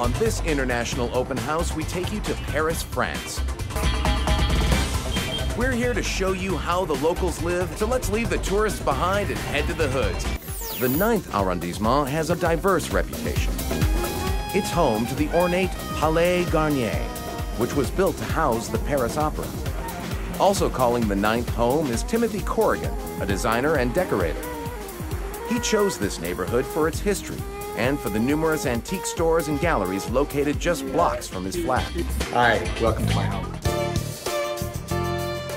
On this international open house, we take you to Paris, France. We're here to show you how the locals live, so let's leave the tourists behind and head to the hoods. The 9th arrondissement has a diverse reputation. It's home to the ornate Palais Garnier, which was built to house the Paris Opera. Also calling the ninth home is Timothy Corrigan, a designer and decorator. He chose this neighborhood for its history and for the numerous antique stores and galleries located just blocks from his flat. Hi, welcome to my home.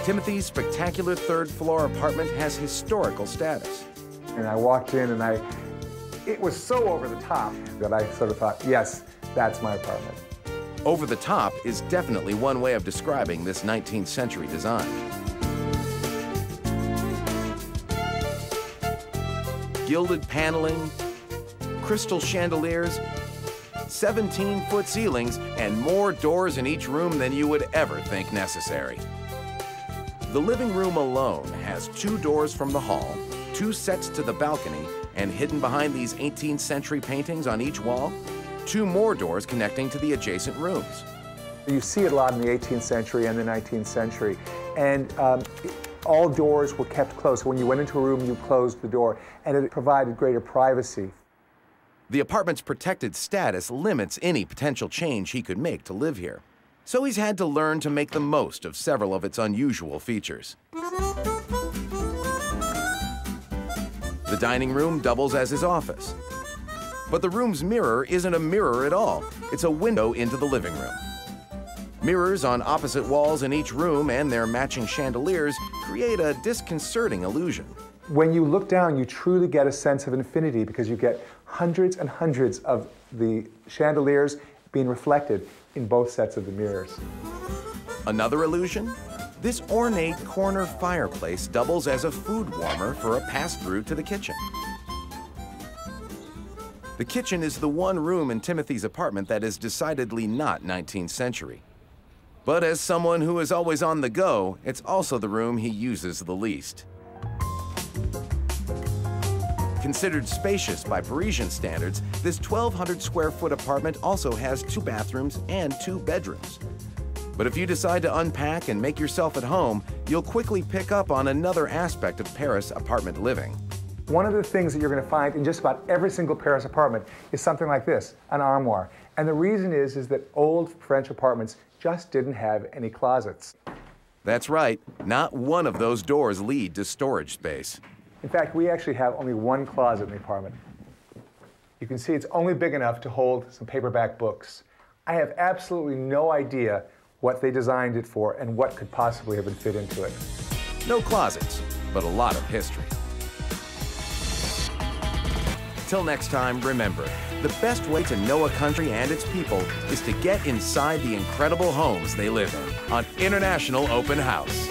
Timothy's spectacular third floor apartment has historical status. And I walked in and I, it was so over the top that I sort of thought, yes, that's my apartment. Over the top is definitely one way of describing this 19th century design. Gilded paneling, crystal chandeliers, 17-foot ceilings, and more doors in each room than you would ever think necessary. The living room alone has two doors from the hall, two sets to the balcony, and hidden behind these 18th century paintings on each wall, two more doors connecting to the adjacent rooms. You see it a lot in the 18th century and the 19th century, and um, all doors were kept closed. When you went into a room, you closed the door, and it provided greater privacy. The apartment's protected status limits any potential change he could make to live here so he's had to learn to make the most of several of its unusual features. The dining room doubles as his office. But the room's mirror isn't a mirror at all. It's a window into the living room. Mirrors on opposite walls in each room and their matching chandeliers create a disconcerting illusion. When you look down, you truly get a sense of infinity because you get hundreds and hundreds of the chandeliers being reflected in both sets of the mirrors. Another illusion? This ornate corner fireplace doubles as a food warmer for a pass-through to the kitchen. The kitchen is the one room in Timothy's apartment that is decidedly not 19th century. But as someone who is always on the go, it's also the room he uses the least. Considered spacious by Parisian standards, this 1,200 square foot apartment also has two bathrooms and two bedrooms. But if you decide to unpack and make yourself at home, you'll quickly pick up on another aspect of Paris apartment living. One of the things that you're going to find in just about every single Paris apartment is something like this, an armoire. And the reason is, is that old French apartments just didn't have any closets. That's right. Not one of those doors lead to storage space. In fact, we actually have only one closet in the apartment. You can see it's only big enough to hold some paperback books. I have absolutely no idea what they designed it for and what could possibly have been fit into it. No closets, but a lot of history. Till next time, remember, the best way to know a country and its people is to get inside the incredible homes they live in on International Open House.